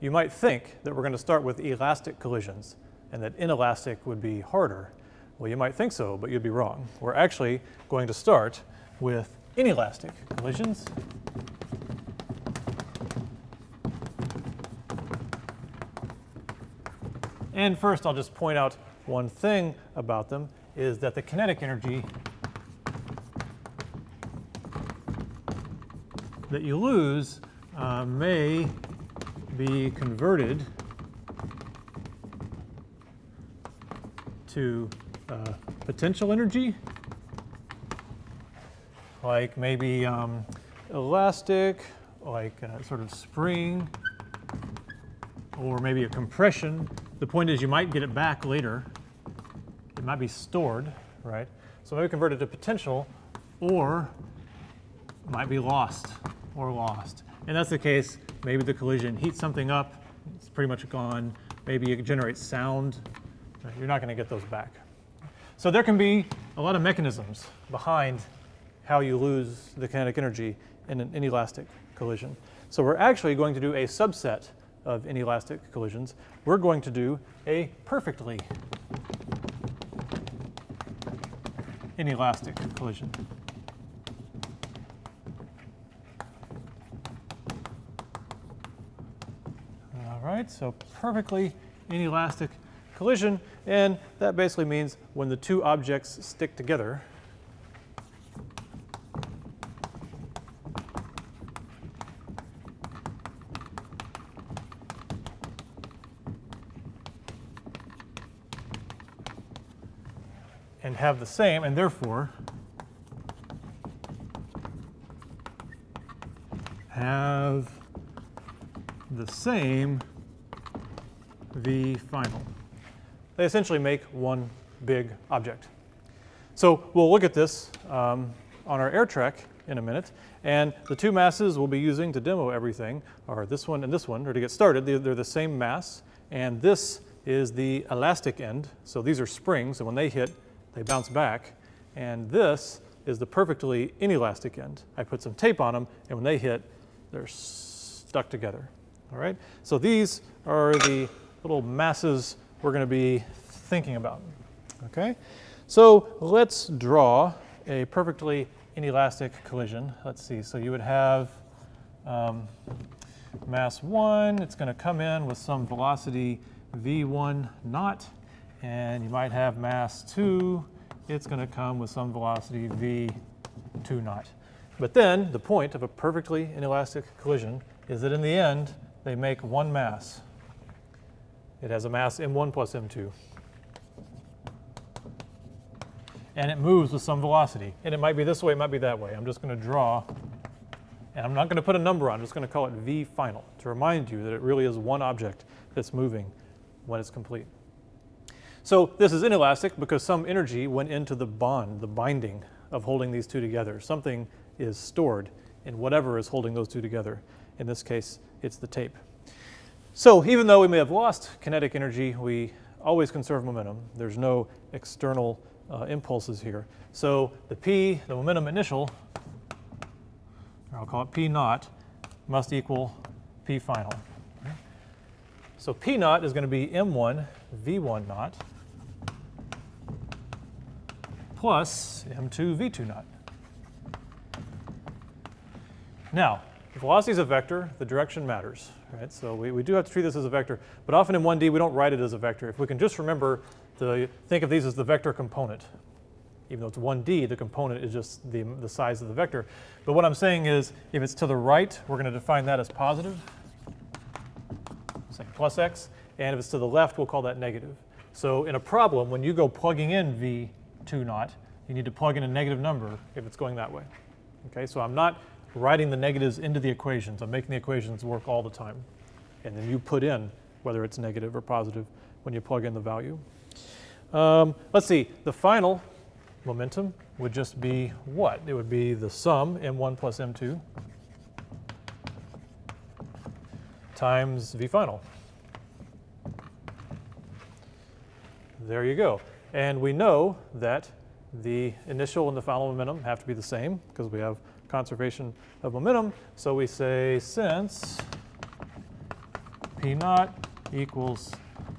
you might think that we're going to start with elastic collisions and that inelastic would be harder. Well, you might think so, but you'd be wrong. We're actually going to start with inelastic collisions. And first, I'll just point out one thing about them is that the kinetic energy that you lose uh, may be converted to uh, potential energy, like maybe um, elastic, like a sort of spring, or maybe a compression. The point is you might get it back later. It might be stored, right? So maybe convert it to potential, or might be lost or lost. And that's the case, maybe the collision heats something up, it's pretty much gone. Maybe it generates sound. You're not going to get those back. So there can be a lot of mechanisms behind how you lose the kinetic energy in an inelastic collision. So we're actually going to do a subset of inelastic collisions. We're going to do a perfectly inelastic collision. Right, so perfectly inelastic collision, and that basically means when the two objects stick together, and have the same, and therefore have the same V final. They essentially make one big object. So we'll look at this um, on our air track in a minute. And the two masses we'll be using to demo everything are this one and this one, or to get started, they're, they're the same mass. And this is the elastic end. So these are springs, and when they hit, they bounce back. And this is the perfectly inelastic end. I put some tape on them, and when they hit, they're stuck together. All right? So these are the little masses we're going to be thinking about. Okay? So let's draw a perfectly inelastic collision. Let's see. So you would have um, mass 1. It's going to come in with some velocity v1 naught. And you might have mass 2. It's going to come with some velocity v2 naught. But then the point of a perfectly inelastic collision is that in the end, they make one mass. It has a mass m1 plus m2. And it moves with some velocity. And it might be this way, it might be that way. I'm just going to draw, and I'm not going to put a number on, I'm just going to call it v final to remind you that it really is one object that's moving when it's complete. So this is inelastic because some energy went into the bond, the binding of holding these two together. Something is stored in whatever is holding those two together. In this case, it's the tape. So even though we may have lost kinetic energy, we always conserve momentum. There's no external uh, impulses here. So the P, the momentum initial, or I'll call it P naught, must equal P final. So P naught is going to be M1 V1 naught plus M2 V2 naught. Now, velocity is a vector, the direction matters right? So we, we do have to treat this as a vector, but often in 1D we don't write it as a vector. If we can just remember to think of these as the vector component, even though it's 1D, the component is just the, the size of the vector. But what I'm saying is, if it's to the right, we're going to define that as positive, say plus x, and if it's to the left, we'll call that negative. So in a problem, when you go plugging in v2 naught, you need to plug in a negative number if it's going that way. Okay, so I'm not writing the negatives into the equations. I'm making the equations work all the time. And then you put in whether it's negative or positive when you plug in the value. Um, let's see, the final momentum would just be what? It would be the sum m1 plus m2 times v final. There you go. And we know that the initial and the final momentum have to be the same because we have conservation of momentum. So we say since P naught equals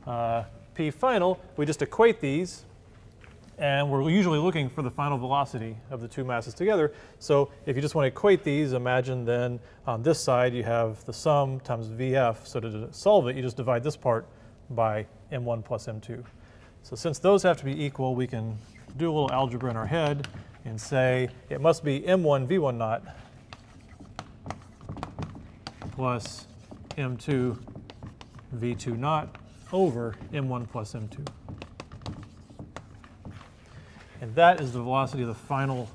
uh, P final. We just equate these, and we're usually looking for the final velocity of the two masses together. So if you just want to equate these, imagine then on this side you have the sum times VF. So to solve it, you just divide this part by M1 plus M2. So since those have to be equal, we can do a little algebra in our head and say it must be M1 V1 naught plus M2 V2 naught over M1 plus M2. And that is the velocity of the final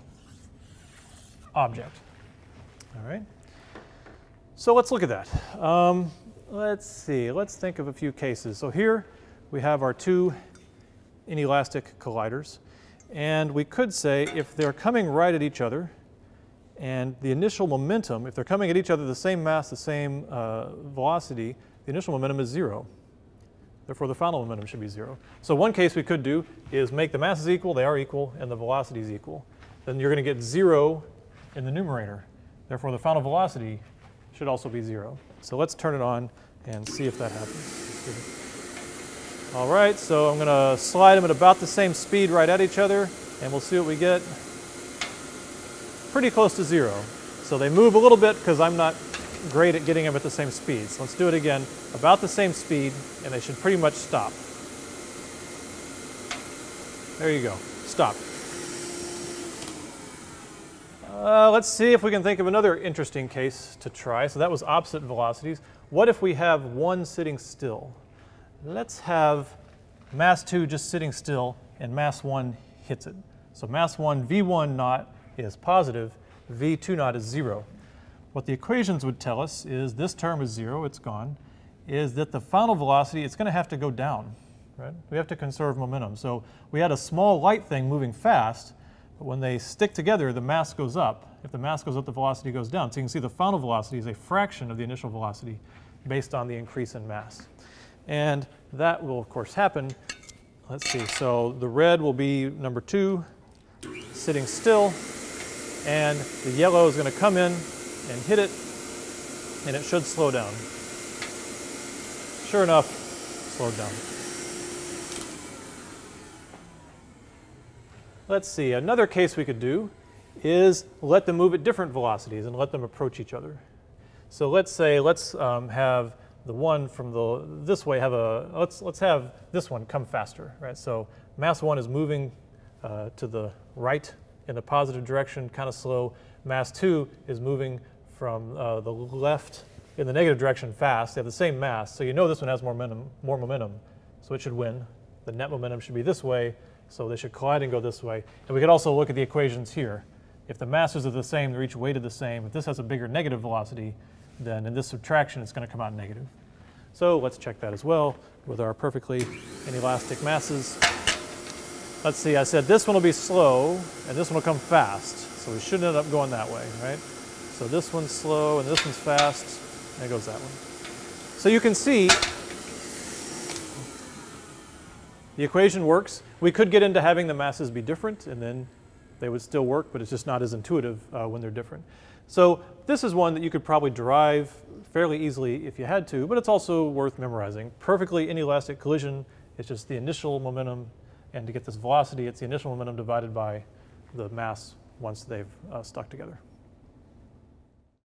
object. All right. So let's look at that. Um, let's see. Let's think of a few cases. So here we have our two inelastic colliders. And we could say if they're coming right at each other, and the initial momentum, if they're coming at each other the same mass, the same uh, velocity, the initial momentum is zero. Therefore, the final momentum should be zero. So one case we could do is make the masses equal, they are equal, and the velocity is equal. Then you're going to get zero in the numerator. Therefore, the final velocity should also be zero. So let's turn it on and see if that happens. All right, so I'm going to slide them at about the same speed right at each other, and we'll see what we get. Pretty close to zero. So they move a little bit because I'm not great at getting them at the same speed. So let's do it again, about the same speed, and they should pretty much stop. There you go, stop. Uh, let's see if we can think of another interesting case to try. So that was opposite velocities. What if we have one sitting still? Let's have mass 2 just sitting still and mass 1 hits it. So mass 1 v1 naught is positive, v2 naught is 0. What the equations would tell us is this term is 0, it's gone, is that the final velocity, it's going to have to go down. Right? We have to conserve momentum. So we had a small light thing moving fast, but when they stick together, the mass goes up. If the mass goes up, the velocity goes down. So you can see the final velocity is a fraction of the initial velocity based on the increase in mass. And that will, of course, happen. Let's see, so the red will be number two, sitting still, and the yellow is going to come in and hit it, and it should slow down. Sure enough, slowed down. Let's see, another case we could do is let them move at different velocities and let them approach each other. So let's say, let's um, have the one from the this way have a let's let's have this one come faster, right? So mass one is moving uh, to the right in the positive direction, kind of slow. Mass two is moving from uh, the left in the negative direction fast. They have the same mass, so you know this one has more momentum, more momentum, so it should win. The net momentum should be this way, so they should collide and go this way. And we could also look at the equations here. If the masses are the same, they're each weighted the same. If this has a bigger negative velocity, then in this subtraction, it's going to come out negative. So let's check that as well with our perfectly inelastic masses. Let's see, I said this one will be slow and this one will come fast. So we shouldn't end up going that way, right? So this one's slow and this one's fast, and it goes that way. So you can see the equation works. We could get into having the masses be different and then they would still work, but it's just not as intuitive uh, when they're different. So this is one that you could probably derive fairly easily if you had to, but it's also worth memorizing. Perfectly inelastic collision is just the initial momentum, and to get this velocity, it's the initial momentum divided by the mass once they've uh, stuck together.